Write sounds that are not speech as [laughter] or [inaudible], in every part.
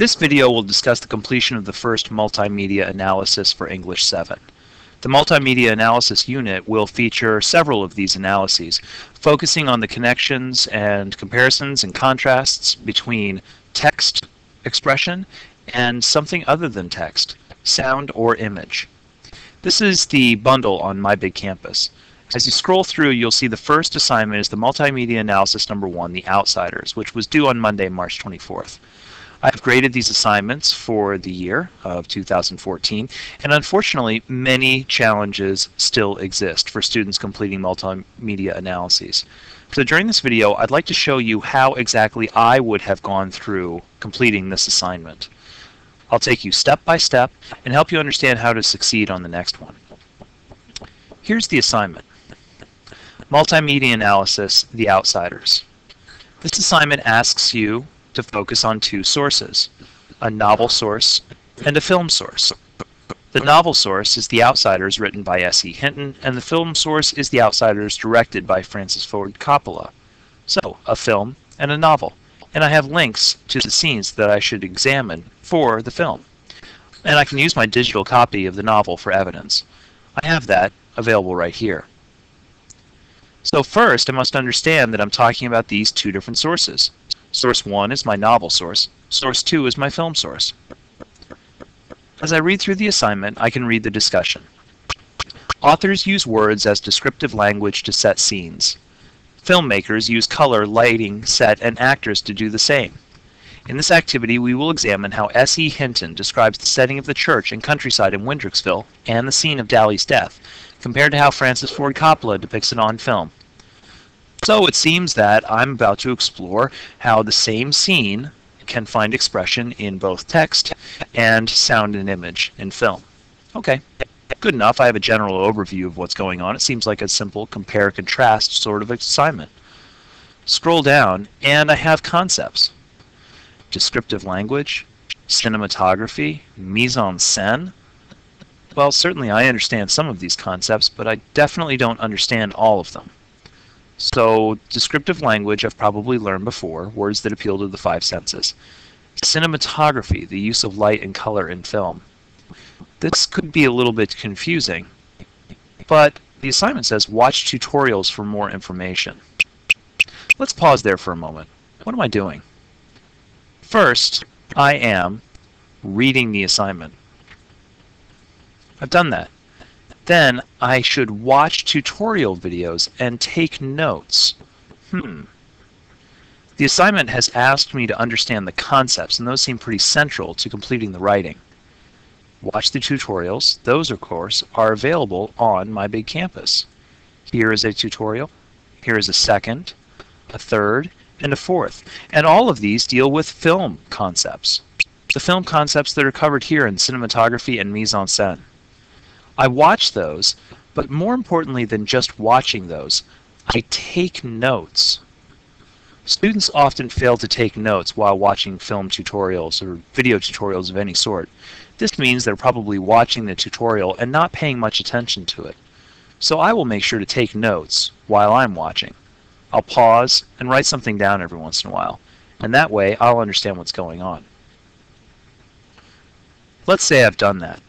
This video will discuss the completion of the first multimedia analysis for English 7. The multimedia analysis unit will feature several of these analyses, focusing on the connections and comparisons and contrasts between text expression and something other than text, sound or image. This is the bundle on My Big Campus. As you scroll through, you'll see the first assignment is the multimedia analysis number one, The Outsiders, which was due on Monday, March 24th. I've graded these assignments for the year of 2014, and unfortunately, many challenges still exist for students completing multimedia analyses. So during this video, I'd like to show you how exactly I would have gone through completing this assignment. I'll take you step by step and help you understand how to succeed on the next one. Here's the assignment. Multimedia Analysis, The Outsiders. This assignment asks you to focus on two sources, a novel source and a film source. The novel source is The Outsiders written by S.E. Hinton, and the film source is The Outsiders directed by Francis Ford Coppola. So, a film and a novel. And I have links to the scenes that I should examine for the film. And I can use my digital copy of the novel for evidence. I have that available right here. So first, I must understand that I'm talking about these two different sources. Source 1 is my novel source. Source 2 is my film source. As I read through the assignment, I can read the discussion. Authors use words as descriptive language to set scenes. Filmmakers use color, lighting, set, and actors to do the same. In this activity, we will examine how S.E. Hinton describes the setting of the church and countryside in Windrixville and the scene of Dally's death, compared to how Francis Ford Coppola depicts it on film. So it seems that I'm about to explore how the same scene can find expression in both text and sound and image in film. Okay, good enough. I have a general overview of what's going on. It seems like a simple compare-contrast sort of assignment. Scroll down, and I have concepts. Descriptive language, cinematography, mise-en-scène. Well, certainly I understand some of these concepts, but I definitely don't understand all of them. So, descriptive language I've probably learned before, words that appeal to the five senses. Cinematography, the use of light and color in film. This could be a little bit confusing, but the assignment says watch tutorials for more information. Let's pause there for a moment. What am I doing? First, I am reading the assignment. I've done that then I should watch tutorial videos and take notes. Hmm. The assignment has asked me to understand the concepts, and those seem pretty central to completing the writing. Watch the tutorials. Those, of course, are available on my big campus. Here is a tutorial. Here is a second, a third, and a fourth. And all of these deal with film concepts. The film concepts that are covered here in cinematography and mise-en-scène. I watch those, but more importantly than just watching those, I take notes. Students often fail to take notes while watching film tutorials or video tutorials of any sort. This means they're probably watching the tutorial and not paying much attention to it. So I will make sure to take notes while I'm watching. I'll pause and write something down every once in a while, and that way I'll understand what's going on. Let's say I've done that.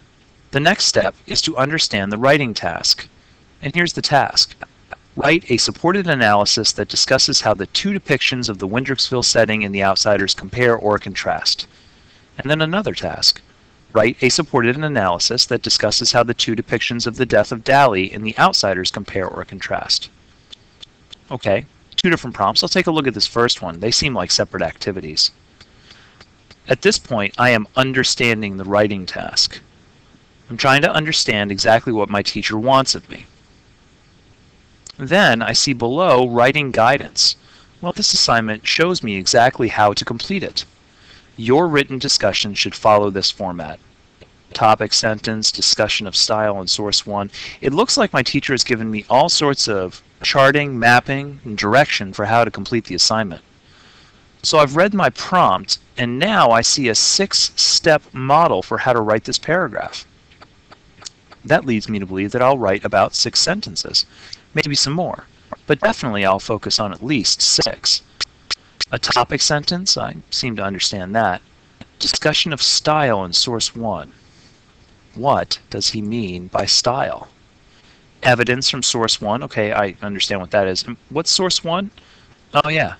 The next step is to understand the writing task. And here's the task. Write a supported analysis that discusses how the two depictions of the Windrixville setting and The Outsiders compare or contrast. And then another task. Write a supported analysis that discusses how the two depictions of the death of Dally in The Outsiders compare or contrast. Okay, two different prompts. I'll take a look at this first one. They seem like separate activities. At this point, I am understanding the writing task. I'm trying to understand exactly what my teacher wants of me. Then I see below writing guidance. Well, this assignment shows me exactly how to complete it. Your written discussion should follow this format. Topic, sentence, discussion of style, and source one. It looks like my teacher has given me all sorts of charting, mapping, and direction for how to complete the assignment. So I've read my prompt, and now I see a six-step model for how to write this paragraph. That leads me to believe that I'll write about six sentences, maybe some more, but definitely I'll focus on at least six. A topic sentence, I seem to understand that. Discussion of style in source 1. What does he mean by style? Evidence from source 1. Okay, I understand what that is. What's source 1? Oh, yeah.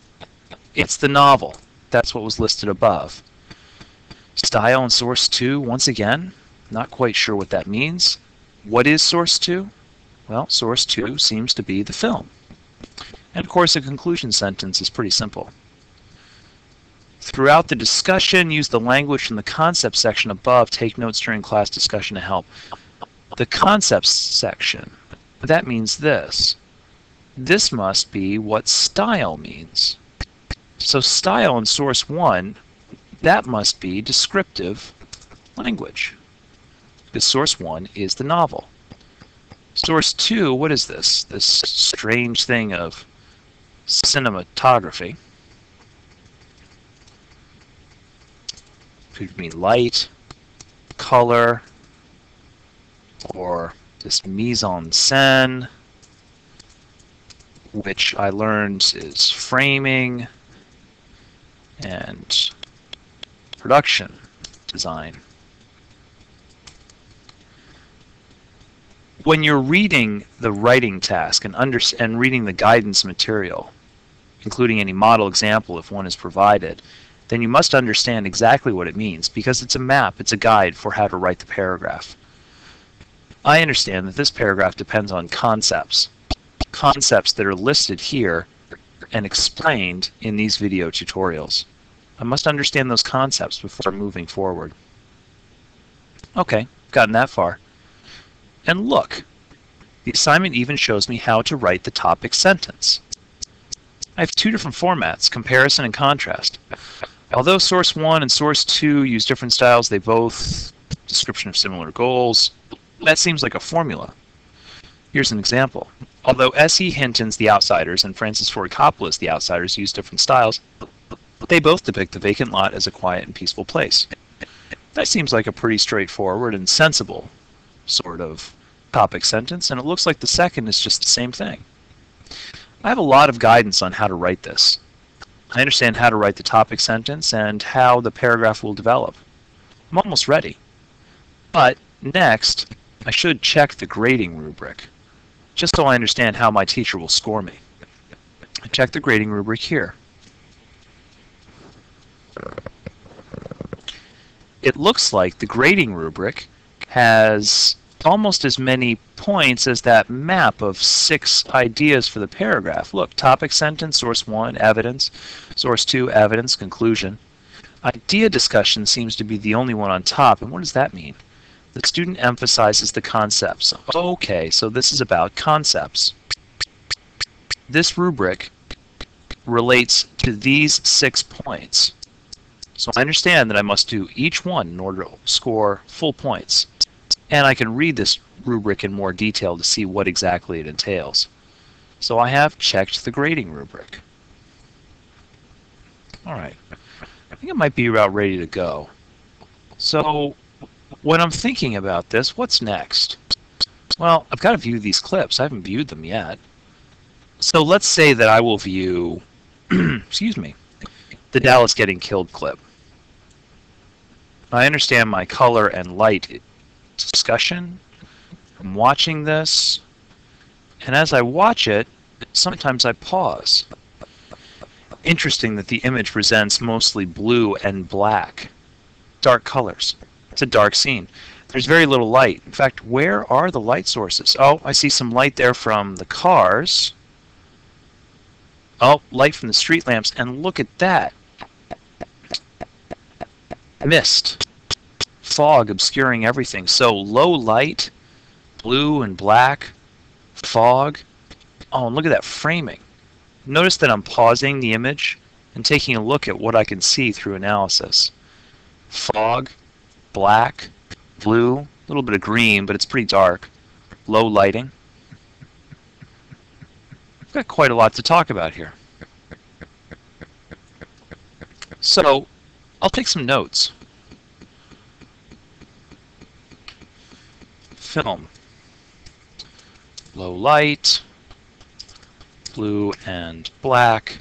It's the novel. That's what was listed above. Style in source 2, once again, not quite sure what that means. What is source 2? Well, source 2 seems to be the film. And of course, a conclusion sentence is pretty simple. Throughout the discussion, use the language from the concept section above. Take notes during class discussion to help. The concepts section, that means this. This must be what style means. So style in source 1, that must be descriptive language. Because source 1 is the novel. Source 2, what is this? This strange thing of cinematography. could mean light, color, or this mise en scène, which I learned is framing and production design. When you're reading the writing task and, under, and reading the guidance material, including any model example if one is provided, then you must understand exactly what it means because it's a map, it's a guide for how to write the paragraph. I understand that this paragraph depends on concepts, concepts that are listed here and explained in these video tutorials. I must understand those concepts before moving forward. Okay, gotten that far. And look, the assignment even shows me how to write the topic sentence. I have two different formats, comparison and contrast. Although Source 1 and Source 2 use different styles, they both description of similar goals. That seems like a formula. Here's an example. Although S.E. Hinton's The Outsiders and Francis Ford Coppola's The Outsiders use different styles, they both depict the vacant lot as a quiet and peaceful place. That seems like a pretty straightforward and sensible sort of topic sentence, and it looks like the second is just the same thing. I have a lot of guidance on how to write this. I understand how to write the topic sentence and how the paragraph will develop. I'm almost ready. But next, I should check the grading rubric, just so I understand how my teacher will score me. I check the grading rubric here. It looks like the grading rubric has almost as many points as that map of six ideas for the paragraph. Look, topic sentence, source one, evidence, source two, evidence, conclusion. Idea discussion seems to be the only one on top, and what does that mean? The student emphasizes the concepts. Okay, so this is about concepts. This rubric relates to these six points. So I understand that I must do each one in order to score full points. And I can read this rubric in more detail to see what exactly it entails. So I have checked the grading rubric. All right. I think it might be about ready to go. So when I'm thinking about this, what's next? Well, I've got to view these clips. I haven't viewed them yet. So let's say that I will view, [clears throat] excuse me, the Dallas getting killed clip. I understand my color and light discussion. I'm watching this, and as I watch it, sometimes I pause. Interesting that the image presents mostly blue and black, dark colors. It's a dark scene. There's very little light. In fact, where are the light sources? Oh, I see some light there from the cars. Oh, light from the street lamps, and look at that. Mist fog obscuring everything. So low light, blue and black, fog. Oh, and look at that framing. Notice that I'm pausing the image and taking a look at what I can see through analysis. Fog, black, blue, a little bit of green, but it's pretty dark. Low lighting. I've got quite a lot to talk about here. So, I'll take some notes. Film. Low light, blue and black,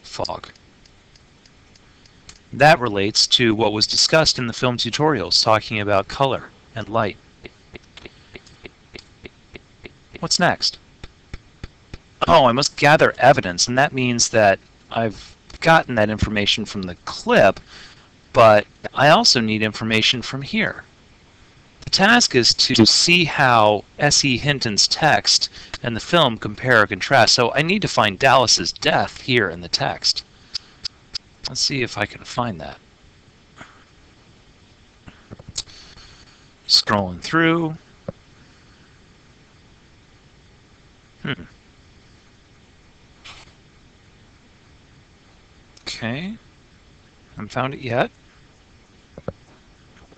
fog. That relates to what was discussed in the film tutorials talking about color and light. What's next? Oh, I must gather evidence, and that means that I've gotten that information from the clip, but I also need information from here. The task is to see how S.E. Hinton's text and the film compare or contrast, so I need to find Dallas's death here in the text. Let's see if I can find that. Scrolling through. Hmm. Okay. Haven't found it yet.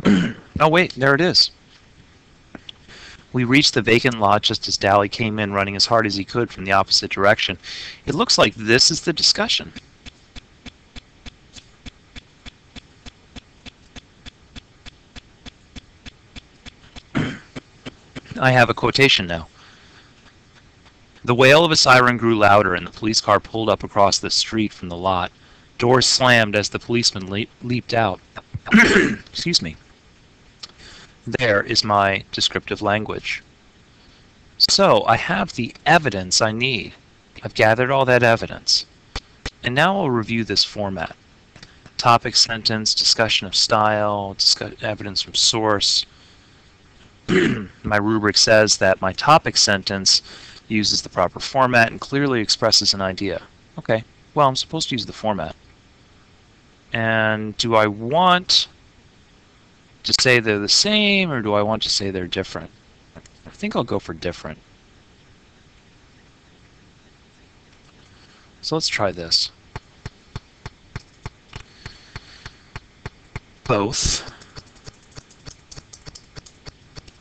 [clears throat] oh wait, there it is. We reached the vacant lot just as Dally came in running as hard as he could from the opposite direction. It looks like this is the discussion. [clears throat] I have a quotation now. The wail of a siren grew louder, and the police car pulled up across the street from the lot. Doors slammed as the policeman le leaped out. [coughs] Excuse me. There is my descriptive language. So I have the evidence I need. I've gathered all that evidence. And now I'll review this format. Topic sentence, discussion of style, evidence from source. [clears throat] my rubric says that my topic sentence uses the proper format and clearly expresses an idea. Okay, well, I'm supposed to use the format. And do I want to say they're the same or do I want to say they're different? I think I'll go for different. So let's try this. Both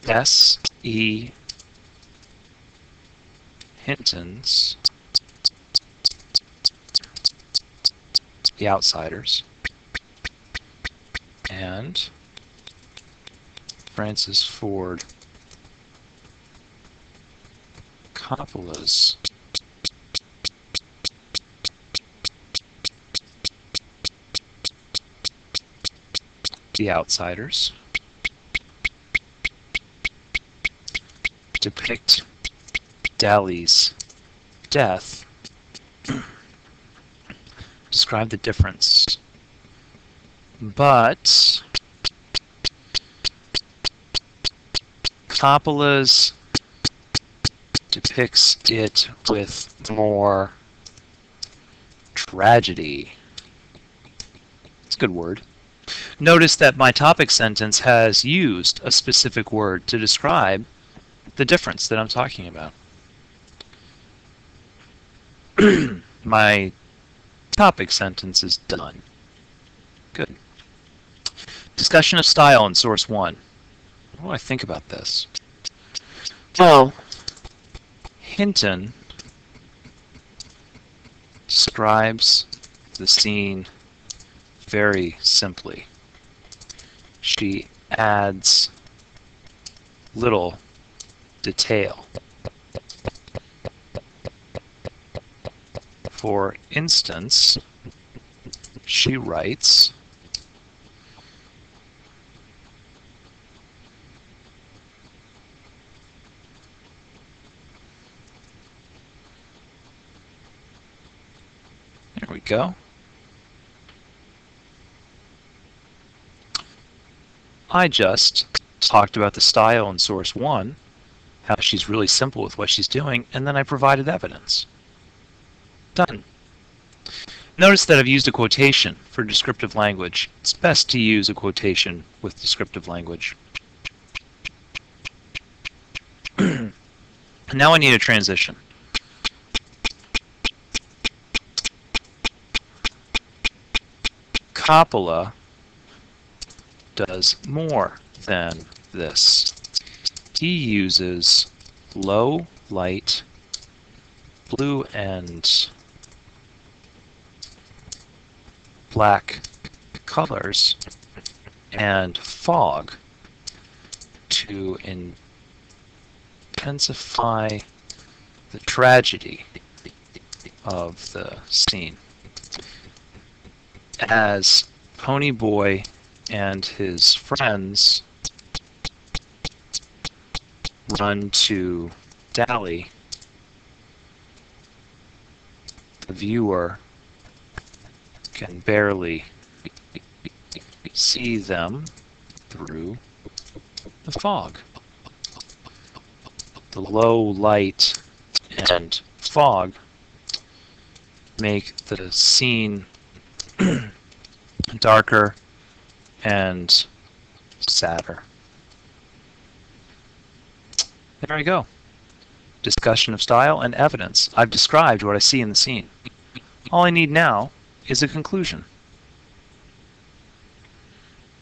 S E Hinton's The Outsiders and Francis Ford Coppola's The Outsiders depict Dally's death. Describe the difference. But Coppola's depicts it with more tragedy. It's a good word. Notice that my topic sentence has used a specific word to describe the difference that I'm talking about. [clears throat] my topic sentence is done. Good. Discussion of style in source 1. What do I think about this? Well, Hinton describes the scene very simply. She adds little detail. For instance, she writes, go. I just talked about the style in source 1, how she's really simple with what she's doing, and then I provided evidence. Done. Notice that I've used a quotation for descriptive language. It's best to use a quotation with descriptive language. [clears throat] now I need a transition. Coppola does more than this. He uses low light, blue and black colors and fog to intensify the tragedy of the scene as Ponyboy and his friends run to Dally, the viewer can barely see them through the fog. The low light and fog make the scene [clears throat] darker and sadder. There we go. Discussion of style and evidence. I've described what I see in the scene. All I need now is a conclusion.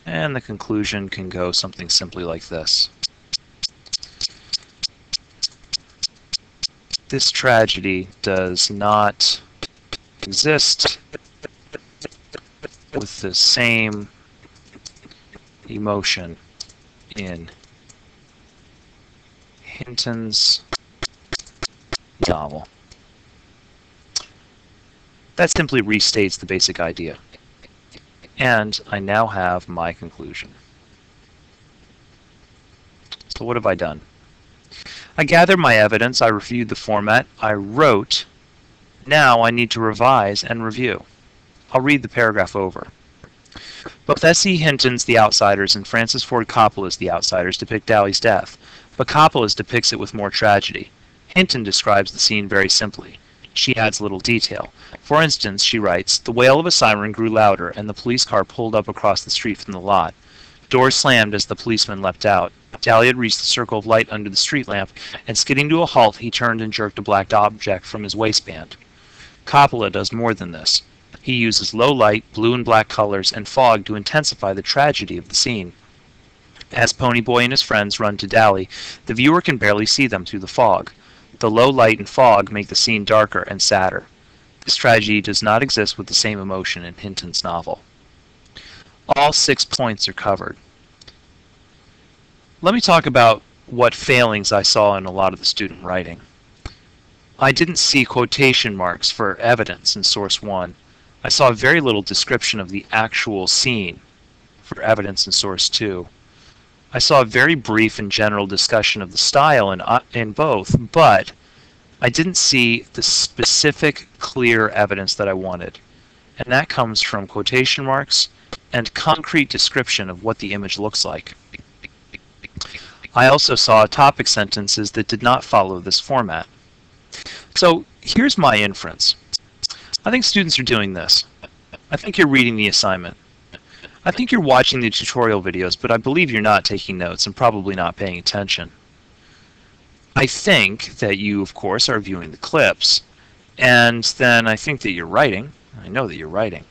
And the conclusion can go something simply like this. This tragedy does not exist with the same emotion in Hinton's novel. That simply restates the basic idea. And I now have my conclusion. So what have I done? I gathered my evidence, I reviewed the format, I wrote. Now I need to revise and review. I'll read the paragraph over. Both S.E. Hinton's The Outsiders and Francis Ford Coppola's The Outsiders depict Dally's death, but Coppola's depicts it with more tragedy. Hinton describes the scene very simply. She adds little detail. For instance, she writes, The wail of a siren grew louder, and the police car pulled up across the street from the lot. Doors slammed as the policeman leapt out. Dally had reached the circle of light under the street lamp, and skidding to a halt, he turned and jerked a black object from his waistband. Coppola does more than this. He uses low light, blue and black colors, and fog to intensify the tragedy of the scene. As Ponyboy and his friends run to Dally, the viewer can barely see them through the fog. The low light and fog make the scene darker and sadder. This tragedy does not exist with the same emotion in Hinton's novel. All six points are covered. Let me talk about what failings I saw in a lot of the student writing. I didn't see quotation marks for evidence in source 1. I saw very little description of the actual scene for evidence in source 2. I saw a very brief and general discussion of the style in, uh, in both, but I didn't see the specific, clear evidence that I wanted. And that comes from quotation marks and concrete description of what the image looks like. I also saw topic sentences that did not follow this format. So here's my inference. I think students are doing this. I think you're reading the assignment. I think you're watching the tutorial videos, but I believe you're not taking notes and probably not paying attention. I think that you, of course, are viewing the clips, and then I think that you're writing. I know that you're writing.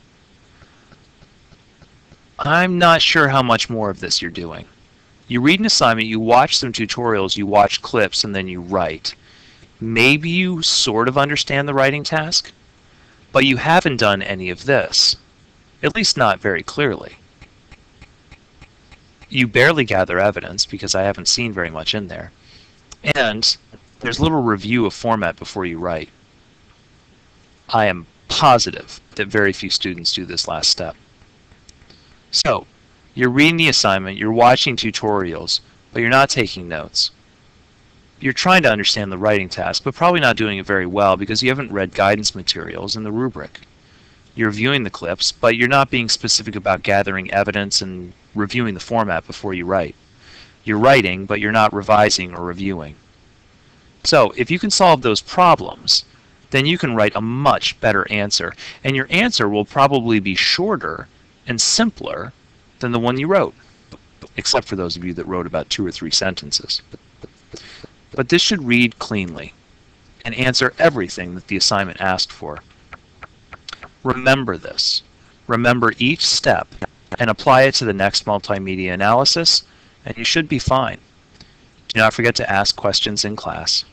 I'm not sure how much more of this you're doing. You read an assignment, you watch some tutorials, you watch clips, and then you write. Maybe you sort of understand the writing task, but you haven't done any of this. At least not very clearly you barely gather evidence because I haven't seen very much in there. And there's little review of format before you write. I am positive that very few students do this last step. So, you're reading the assignment, you're watching tutorials, but you're not taking notes. You're trying to understand the writing task, but probably not doing it very well because you haven't read guidance materials in the rubric. You're viewing the clips, but you're not being specific about gathering evidence and reviewing the format before you write. You're writing, but you're not revising or reviewing. So if you can solve those problems, then you can write a much better answer. And your answer will probably be shorter and simpler than the one you wrote, except for those of you that wrote about two or three sentences. But this should read cleanly and answer everything that the assignment asked for. Remember this. Remember each step and apply it to the next multimedia analysis, and you should be fine. Do not forget to ask questions in class.